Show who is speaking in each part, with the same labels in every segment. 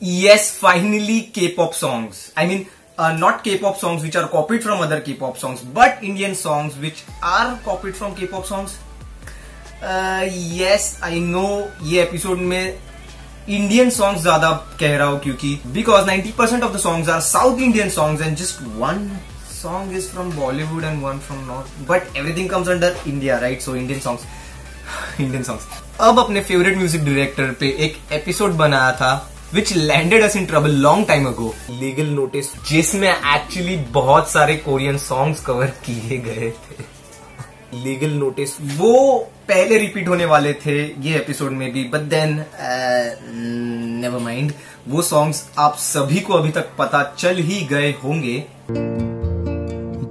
Speaker 1: Yes, finally K-pop songs. I mean, uh, not K-pop songs which are copied from other K-pop songs, but Indian songs which are copied from K-pop songs. Uh, yes, I know ये episode में Indian songs ज़्यादा कह रहा हूँ क्योंकि because 90% of the songs are south Indian songs and just one song is from Bollywood and one from north but everything comes under India right so Indian songs Indian songs अब अपने favourite music director पे एक episode बनाया था which landed us in trouble long time ago legal notice जिसमें actually बहुत सारे Korean songs cover किए गए थे। लीगल नोटिस वो पहले रिपीट होने वाले थे ये एपिसोड में भी बट देन नेवर माइंड वो सॉन्ग्स आप सभी को अभी तक पता चल ही गए होंगे।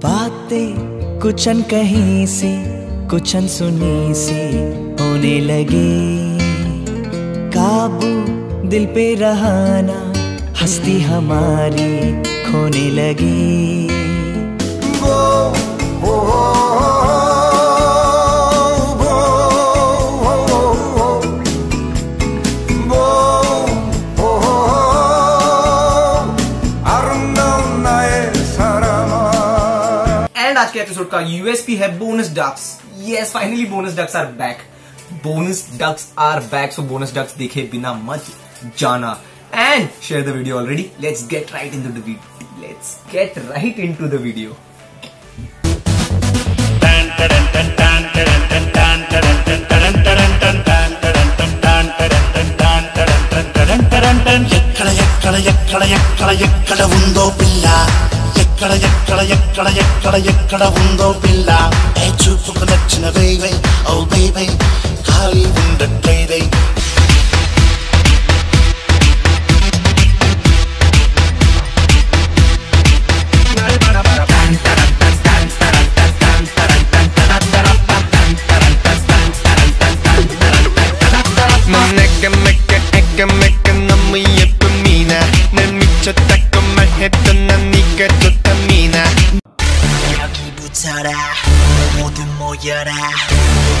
Speaker 2: बातें कुछ अन कहीं से कुछ अन सुनी से, होने लगी। काबू दिल पे रहाना, हस्ती हमारी, खोने लगी।
Speaker 1: एपिसोड का यूएसपी है bonus ducks yes finally bonus ducks are back bonus ducks are back so bonus ducks देखे बिना मत जाना and share the video already let's get right into the video let's get right into the video
Speaker 3: ఎక్కడ ఎక్కడ ఎక్కడ ఎక్కడ ఎక్కడ ఉందో పిల్ల ఎక్కడ ఎక్కడ ఎక్కడ ఎక్కడ ఎక్కడ ఉందో పిల్ల. ఏ చూపుకు నచ్చిన బేబై ఓ బేబై ఖాళీ ఉండట్లేదే 모두 모여라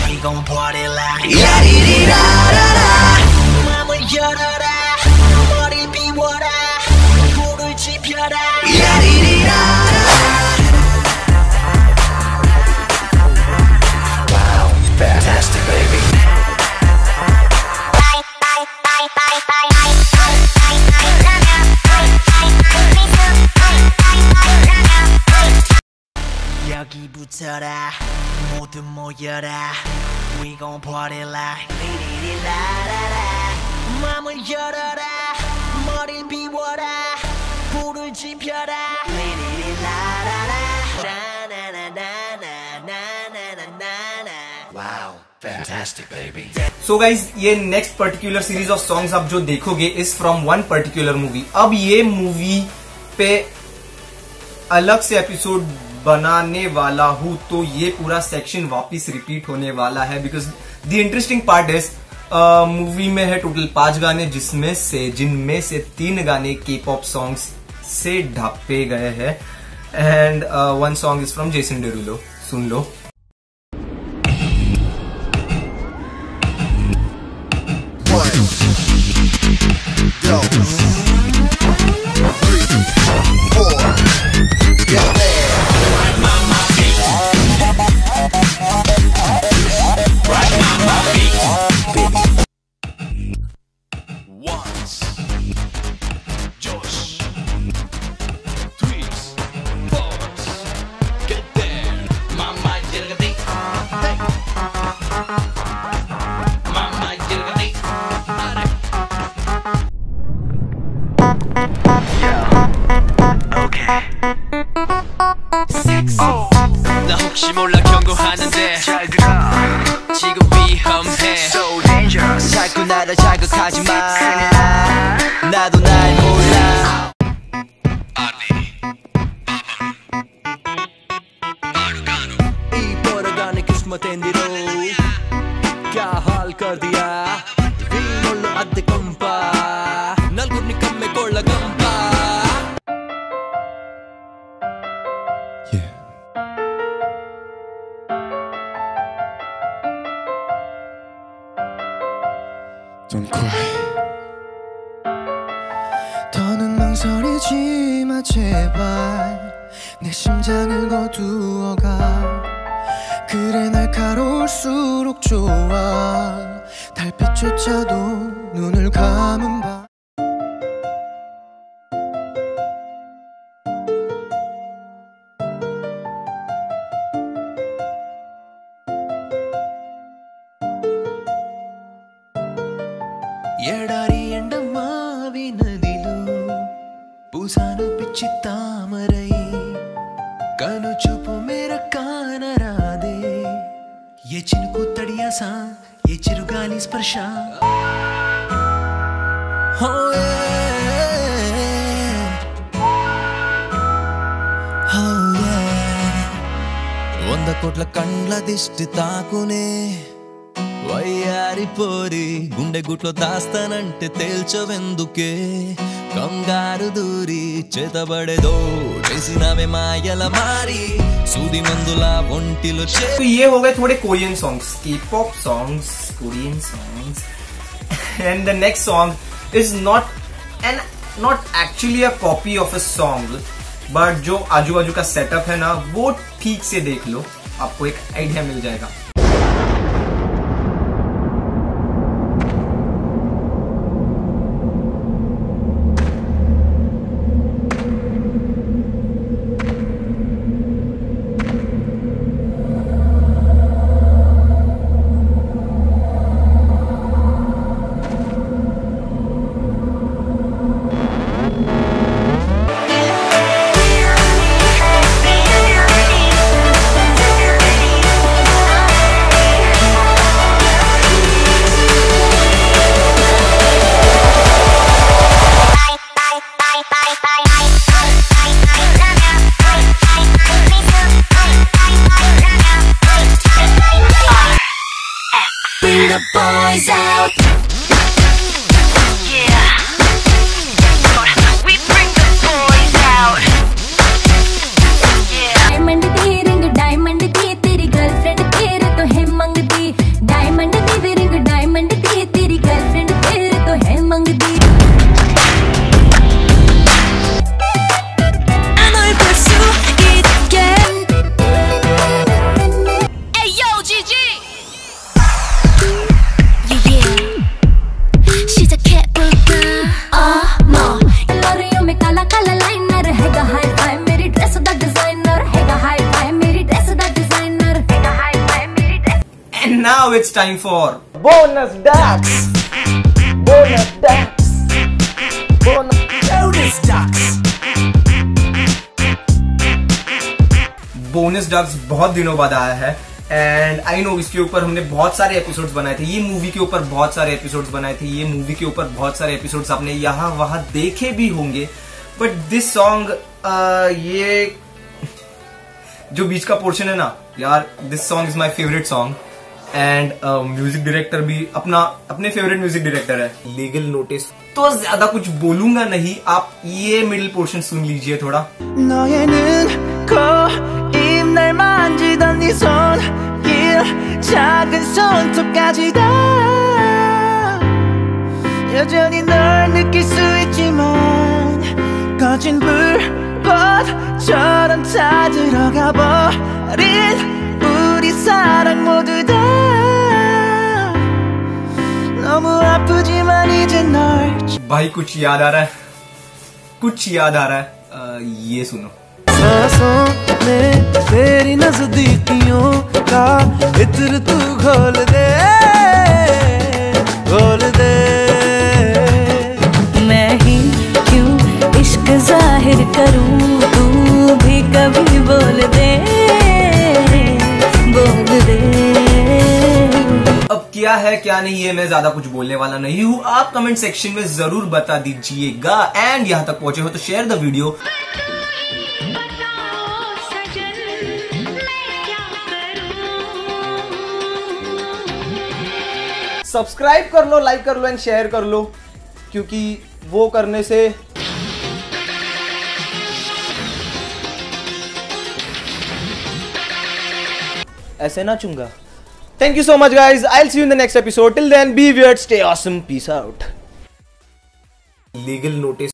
Speaker 3: We gon' party like 야리리라라라 맘을 열어라 머리 비워라 Ты die We gon' party like Лири la la la 맘을 열어라 머리를 비워라 불을 지펴라 na na na wow Fantastic, baby.
Speaker 1: So guys, ये next particular series of songs आप जो देखोगे is from one particular movie अब ये movie पे अलग से episode बनाने वाला हूँ तो ये पूरा सेक्शन वापस रिपीट होने वाला है because the interesting part is movie में है टोटल पाँच गाने, जिसमें से, जिनमें से तीन गाने के पॉप सॉन्ग्स से ढापे गए हैं। And one song is from Jason Derulo सुन लो।
Speaker 4: Once
Speaker 5: 나 혹시 몰라 경고하는데 잘 들어. 지금 위험해. So dangerous. 자꾸 나를 자극하지마. 나도 날 몰라.
Speaker 2: 이 벌어가는 किस्मत ने रो क्या हाल कर दिया
Speaker 6: Don't cry 더는 망설이지 마 제발. 내 심장을 거두어가. 그래 날카로울수록 좋아. 달빛조차도 눈을 감은 밤 పూసాను తామరై కను చూపు మేర కానరాదే ఏ చినుకు తడియాసా ఏ చిరుగాలి స్పర్శ. వంద కోట్ల కండ్ల దిష్టి తాకునే వయ్యారి పోరి గుండె గుట్లో దాస్తానంటే తేల్చవెందుకే? కంగారు దూరి చేతబడేదో చేసినవే మాయల మారి సూది మందుల ఒంటిలో చే
Speaker 1: तो ये हो गए थोड़े कोरियन सॉन्ग्स के pop songs Korean songs and the next song is not an not actually a copy of a song but जो आजू बाजू का सेटअप है ना वो ठीक से देख लो आपको एक आइडिया मिल जाएगा
Speaker 7: The boys out.
Speaker 1: Now it's time for
Speaker 8: Bonus Ducks! Bonus Ducks! Bonus, bonus Ducks!
Speaker 1: Bonus ducks बहुत दिनों बाद आया है एंड आई नो इसके ऊपर हमने बहुत सारे एपिसोड्स बनाए थे ये मूवी के ऊपर बहुत सारे एपिसोड्स बनाए थे ये मूवी के ऊपर बहुत सारे एपिसोड्स आपने यहाँ वहाँ देखे भी होंगे बट दिस सॉन्ग ये जो बीच का पोर्शन है ना यार this song is my favourite song and music director भी अपना अपने फेवरेट म्यूजिक डायरेक्टर है लीगल नोटिस तो ज्यादा कुछ बोलूंगा नहीं आप ये मिडिल पोर्शन सुन लीजिए थोड़ा
Speaker 6: 너의 눈코입 날 만지던 네 손길 작은 손톱까지 다 여전히 널 느낄 수 있지만 꺼진 불꽃처럼 다 들어가 버린 우리 사랑 모두 다
Speaker 1: भाई कुछ याद आ रहा है? कुछ याद आ रहा है? अ, ये सुनो।
Speaker 6: सांसों में तेरी नजदीकियों का इत्र तू घोल दे घोल दे।
Speaker 7: मैं ही क्यों इश्क ज़ाहिर करूँ? तू भी कभी बोल दे बोल दे।
Speaker 1: क्या है क्या नहीं है मैं ज़्यादा कुछ बोलने वाला नहीं हूँ। आप कमेंट सेक्शन में ज़रूर बता दीजिएगा। एंड यहाँ तक पहुँचे हो तो शेयर द वीडियो
Speaker 8: सब्सक्राइब कर लो लाइक कर लो एंड शेयर कर लो। क्योंकि वो करने से ऐसे ना चूँगा।
Speaker 1: Thank you so much guys. I'll see you in the next episode. Till then, be weird, stay awesome. Peace out.
Speaker 9: Legal notice